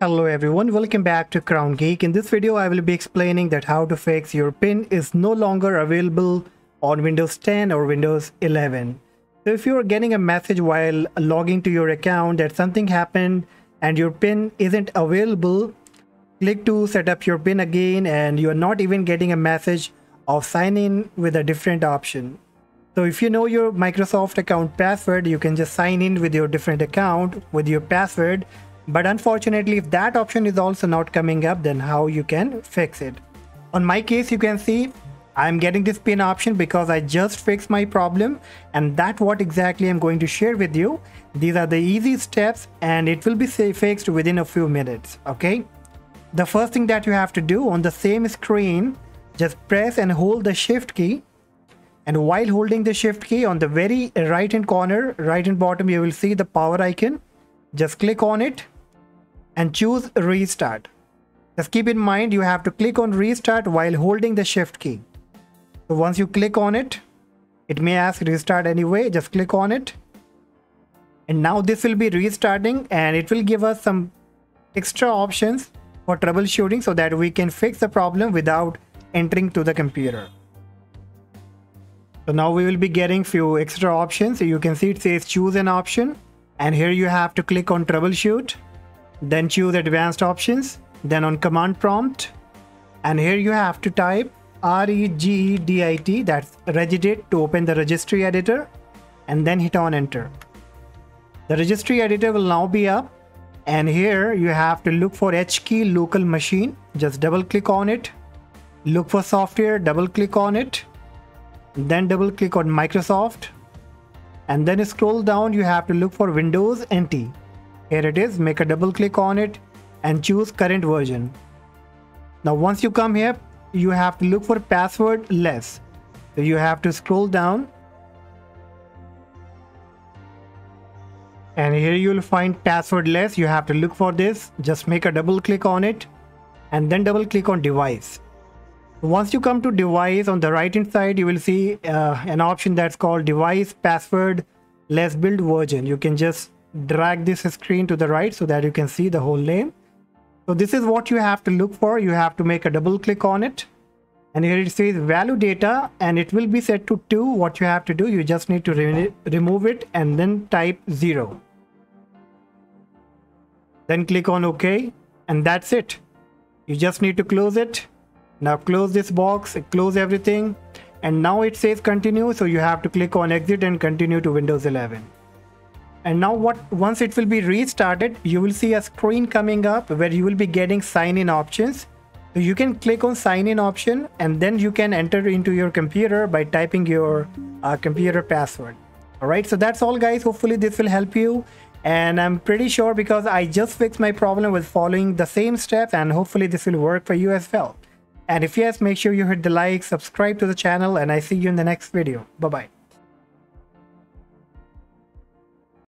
Hello everyone, welcome back to Crown Geek. In this video, I will be explaining that how to fix your PIN is no longer available on Windows 10 or Windows 11. So if you're getting a message while logging to your account that something happened and your PIN isn't available, click to set up your PIN again and you're not even getting a message of sign in with a different option. So if you know your Microsoft account password, you can just sign in with your different account with your password but unfortunately, if that option is also not coming up, then how you can fix it. On my case, you can see I'm getting this pin option because I just fixed my problem and that what exactly I'm going to share with you. These are the easy steps and it will be fixed within a few minutes, okay? The first thing that you have to do on the same screen, just press and hold the shift key and while holding the shift key on the very right hand corner, right hand bottom, you will see the power icon. Just click on it and choose restart. Just keep in mind you have to click on restart while holding the shift key. So once you click on it, it may ask restart anyway, just click on it. And now this will be restarting and it will give us some extra options for troubleshooting so that we can fix the problem without entering to the computer. So now we will be getting few extra options. So you can see it says choose an option and here you have to click on troubleshoot then choose advanced options then on command prompt. And here you have to type regedit that's regedit to open the registry editor and then hit on enter. The registry editor will now be up and here you have to look for h key local machine. Just double click on it. Look for software double click on it. Then double click on microsoft. And then scroll down you have to look for windows nt here it is, make a double click on it and choose current version. Now once you come here, you have to look for password less. So you have to scroll down and here you will find password less. You have to look for this. Just make a double click on it and then double click on device. Once you come to device on the right hand side, you will see uh, an option that's called device password less build version. You can just drag this screen to the right so that you can see the whole name. So this is what you have to look for. You have to make a double click on it. And here it says value data and it will be set to 2. What you have to do, you just need to re remove it and then type 0. Then click on OK and that's it. You just need to close it. Now close this box, close everything. And now it says continue. So you have to click on exit and continue to Windows 11 and now what once it will be restarted you will see a screen coming up where you will be getting sign in options. So you can click on sign in option and then you can enter into your computer by typing your uh, computer password. All right so that's all guys. Hopefully this will help you. And i'm pretty sure because i just fixed my problem with following the same steps and hopefully this will work for you as well. And if yes make sure you hit the like subscribe to the channel and i see you in the next video. Bye bye